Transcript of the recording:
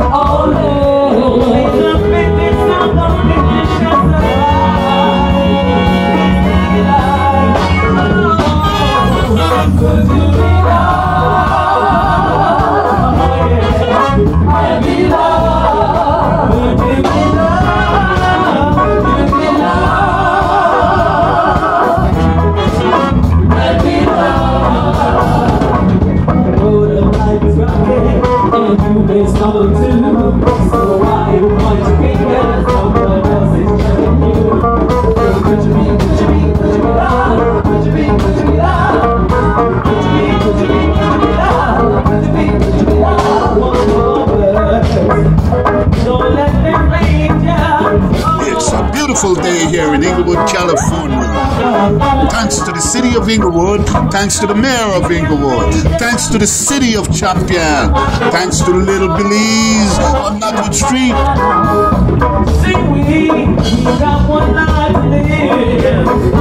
all It's here in Inglewood, California. Thanks to the city of Inglewood, thanks to the mayor of Inglewood, thanks to the city of Champion, thanks to the Little Belize on Nutwood Street. Sing we, we got one life to live.